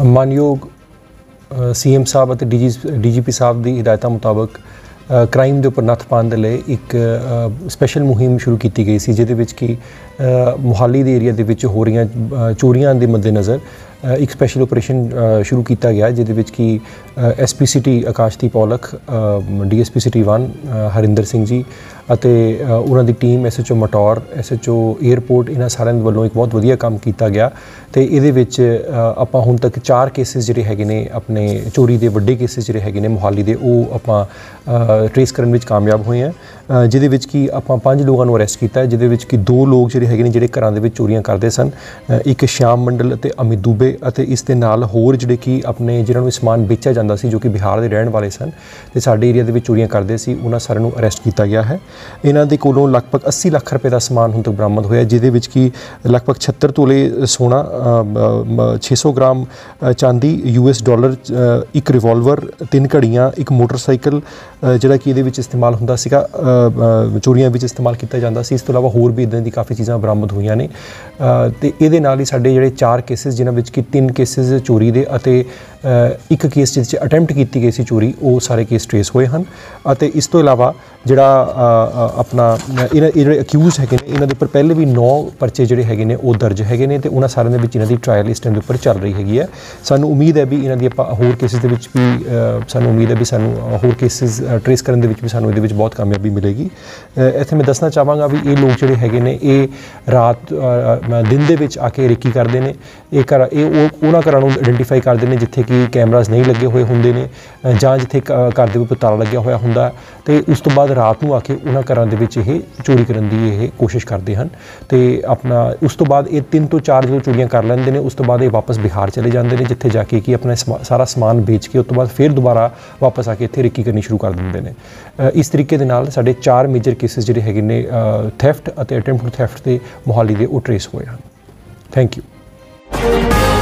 ਮਾਨਯੋਗ ਸੀਐਮ ਸਾਹਿਬ ਅਤੇ ਡੀਜੀਪੀ ਸਾਹਿਬ ਦੀ ਹਦਾਇਤਾਂ ਮੁਤਾਬਕ ਕ੍ਰਾਈਮ ਦੇ ਉੱਪਰ ਨੱਥ ਪਾਉਣ ਦੇ ਲਈ ਇੱਕ ਸਪੈਸ਼ਲ ਮੁਹਿੰਮ ਸ਼ੁਰੂ ਕੀਤੀ ਗਈ ਸੀ ਜਿਹਦੇ ਵਿੱਚ ਕਿ ਅ, ਮੁਹਾਲੀ ਦੇ ਏਰੀਆ ਦੇ ਵਿੱਚ ਹੋ ਰਹੀਆਂ ਚੋਰੀਆਂ ਦੇ ਮੱਦੇਨਜ਼ਰ ਇੱਕ ਸਪੈਸ਼ਲ ਆਪਰੇਸ਼ਨ ਸ਼ੁਰੂ ਕੀਤਾ ਗਿਆ ਜਿਹਦੇ ਵਿੱਚ ਕਿ SPCT Akashdeep Aulakh DSP city 1 ਅ, ਹਰਿੰਦਰ ਸਿੰਘ ਜੀ ਅਤੇ ਉਹਨਾਂ ਦੀ team SHO Mataur, SHO airport ਇਹਨਾਂ ਸਾਰਿਆਂ ਦੇ ਵੱਲੋਂ ਇੱਕ ਬਹੁਤ ਵਧੀਆ ਕੰਮ ਕੀਤਾ ਗਿਆ। ਤੇ ਇਹਦੇ ਵਿੱਚ ਆਪਾਂ ਹੁਣ ਤੱਕ ਚਾਰ ਕੇਸਿਸ ਜਿਹੜੇ ਹੈਗੇ ਨੇ, ਆਪਣੇ ਚੋਰੀ ਦੇ ਵੱਡੇ ਕੇਸਿਸ ਜਿਹੜੇ ਹੈਗੇ ਨੇ ਮੁਹਾਲੀ ਦੇ, ਉਹ ਆਪਾਂ ਟ੍ਰੇਸ ਕਰਨ ਵਿੱਚ ਕਾਮਯਾਬ ਹੋਏ ਆ ਜਿਹਦੇ ਵਿੱਚ ਕਿ ਆਪਾਂ ਪੰਜ ਲੋਕਾਂ ਨੂੰ ਅਰੈਸਟ ਕੀਤਾ ਜਿਹਦੇ ਵਿੱਚ ਕਿ ਦੋ ਲੋਕ ਜਿਹੜੇ ਹੈਗੇ ਨੇ, ਜਿਹੜੇ ਘਰਾਂ ਦੇ ਵਿੱਚ ਚੋਰੀਆਂ ਕਰਦੇ ਸਨ। ਇੱਕ ਸ਼ਾਮ ਮੰਡਲ ਅਤੇ ਅਮਿਤ ਦੁਬੇ ਅਤੇ ਇਸ ਦੇ ਨਾਲ ਹੋਰ ਜਿਹੜੇ ਕਿ ਆਪਣੇ, ਜਿਹਨਾਂ ਨੂੰ ਸਮਾਨ ਵੇਚਿਆ ਜਾਂਦਾ ਸੀ, ਜੋ ਕਿ ਬਿਹਾਰ ਦੇ ਰਹਿਣ ਵਾਲੇ ਸਨ। ਤੇ ਸਾਡੇ ਏਰੀਆ ਦੇ ਵਿੱਚ ਚੋਰੀਆਂ ਕਰਦੇ ਸੀ, ਉਹਨਾਂ ਸਾਰਿਆਂ ਨੂੰ ਅਰੈਸਟ ਕੀਤਾ ਗਿਆ ਹੈ। ਇਹਨਾਂ ਦੇ ਕੋਲੋਂ ਲਗਭਗ 80 ਲੱਖ ਰੁਪਏ ਦਾ ਸਮਾਨ ਹੁਣ ਤੱਕ ਬਰਾਮਦ ਹੋਇਆ ਜਿਹਦੇ ਵਿੱਚ ਕਿ ਲਗਭਗ 76 ਤੋਲੇ ਸੋਨਾ ਅ, ਮ- 600 ਗ੍ਰਾਮ ਚਾਂਦੀ ਯੂਐਸ ਡਾਲਰ ਅ, ਇੱਕ ਰਿਵਾਲਵਰ ਤਿੰਨ ਘੜੀਆਂ ਇੱਕ ਮੋਟਰਸਾਈਕਲ ਜਿਹੜਾ ਕਿ ਇਹਦੇ ਵਿੱਚ ਇਸਤੇਮਾਲ ਹੁੰਦਾ ਸੀਗਾ ਚੋਰੀਆਂ ਵਿੱਚ ਇਸਤੇਮਾਲ ਕੀਤਾ ਜਾਂਦਾ ਸੀ। ਇਸ ਤੋਂ ਇਲਾਵਾ ਹੋਰ ਵੀ ਇਦਾਂ ਦੀ ਕਾਫੀ ਚੀਜ਼ਾਂ ਬਰਾਮਦ ਹੋਈਆਂ ਨੇ। ਅ, ਤੇ ਇਹਦੇ ਨਾਲ ਹੀ ਸਾਡੇ ਜਿਹੜੇ ਚਾਰ ਕੇਸਿਸ ਜਿਨ੍ਹਾਂ ਵਿੱਚ ਕਿ ਤਿੰਨ ਕੇਸਿਸ ਚੋਰੀ ਦੇ ਅਤੇ ਇੱਕ ਕੇਸ ਜਿਸ 'ਚ ਅਟੈਂਪਟ ਕੀਤੀ ਗਈ ਸੀ ਚੋਰੀ ਉਹ ਸਾਰੇ ਕੇਸ ਟ੍ਰੇਸ ਹੋਏ ਹਨ। ਅਤੇ ਇਸ ਤੋਂ ਇਲਾਵਾ ਜਿਹੜਾ ਆਪਣਾ ਇਹਨਾਂ ਇਹ ਜਿਹੜੇ ਅਕਿਊਜ਼ ਹੈਗੇ ਨੇ, ਇਹਨਾਂ ਦੇ ਉੱਪਰ ਪਹਿਲੇ ਵੀ 9 ਪਰਚੇ ਜਿਹੜੇ ਹੈਗੇ ਨੇ, ਉਹ ਦਰਜ ਹੈਗੇ ਨੇ ਤੇ ਉਹਨਾਂ ਸਾਰਿਆਂ ਦੇ ਵਿੱਚ ਇਹਨਾਂ ਦੀ ਟ੍ਰਾਇਲ ਇਸ ਟਾਈਮ ਦੇ ਉੱਪਰ ਚੱਲ ਰਹੀ ਹੈਗੀ ਹੈ। ਸਾਨੂੰ ਉਮੀਦ ਹੈ ਵੀ ਇਹਨਾਂ ਦੀ ਆਪਾਂ ਹੋਰ ਕੇਸਿਸ ਦੇ ਵਿੱਚ ਵੀ ਸਾਨੂੰ ਉਮੀਦ ਹੈ ਵੀ ਸਾਨੂੰ ਹੋਰ ਕੇਸਿਸ ਟ੍ਰੇਸ ਕਰਨ ਦੇ ਵਿੱਚ ਵੀ ਸਾਨੂੰ ਇਹਦੇ ਵਿੱਚ ਬਹੁਤ ਕਾਮਯਾਬੀ ਮਿਲੇਗੀ। ਇੱਥੇ ਮੈਂ ਦੱਸਣਾ ਚਾਹਾਂਗਾ ਵੀ ਇਹ ਲੋਕ ਜਿਹੜੇ ਹੈਗੇ ਨੇ, ਇਹ ਰਾਤ ਦਿਨ ਦੇ ਵਿੱਚ ਆ ਕੇ ਰੇਕੀ ਕਰਦੇ ਨੇ। ਇਹ ਘਰ, ਇਹ ਉਹ, ਉਹਨਾਂ ਘਰਾਂ ਨੂੰ ਆਇਡੈਂਟੀਫਾਈ ਕਰਦੇ ਨੇ ਜਿੱਥੇ ਕਿ ਕੈਮਰਾਜ਼ ਨਹੀਂ ਲੱਗੇ ਹੋਏ ਹੁੰਦੇ ਨੇ ਜਾਂ ਜਿੱਥੇ ਕ- ਘਰ ਦੇ ਉੱਪਰ ਤਾਲਾ ਲੱਗਿਆ ਹੋਇਆ ਹੁੰਦਾ। ਹੈ ਤੇ ਉਸ ਤੋਂ ਬਾਅਦ ਰਾਤ ਨੂੰ ਆ ਕੇ ਉਹਨਾਂ ਘਰਾਂ ਦੇ ਵਿੱਚ ਇਹ ਚੋਰੀ ਕਰਨ ਦੀ ਇਹ ਕੋਸ਼ਿਸ਼ ਕਰਦੇ ਹਨ ਤੇ ਆਪਣਾ ਉਸ ਤੋਂ ਬਾਅਦ ਇਹ ਤਿੰਨ ਤੋਂ ਚਾਰ ਜਦੋਂ ਚੋਰੀਆਂ ਕਰ ਲੈਂਦੇ ਨੇ, ਉਸ ਤੋਂ ਬਾਅਦ ਇਹ ਵਾਪਸ ਬਿਹਾਰ ਚਲੇ ਜਾਂਦੇ ਨੇ, ਜਿੱਥੇ ਜਾ ਕੇ ਕਿ ਆਪਣਾ ਸਮਾ- ਸਾਰਾ ਸਮਾਨ ਵੇਚ ਕੇ ਉਸ ਤੋਂ ਬਾਅਦ ਫਿਰ ਦੁਬਾਰਾ ਵਾਪਸ ਆ ਕੇ ਇੱਥੇ ਰਿੱਕੀ ਕਰਨੀ ਸ਼ੁਰੂ ਕਰ ਦਿੰਦੇ ਨੇ। ਇਸ ਤਰੀਕੇ ਦੇ ਨਾਲ ਸਾਡੇ ਚਾਰ ਮੇਜਰ ਕੇਸਿਸ ਜਿਹੜੇ ਹੈਗੇ ਨੇ ਥੈਫਟ ਅਤੇ ਅਟੈਂਪਟ ਟੂ ਥੈਫਟ ਦੇ ਮੋਹਾਲੀ ਦੇ ਉਹ ਟ੍ਰੇਸ ਹੋਏ ਹਨ। Thank you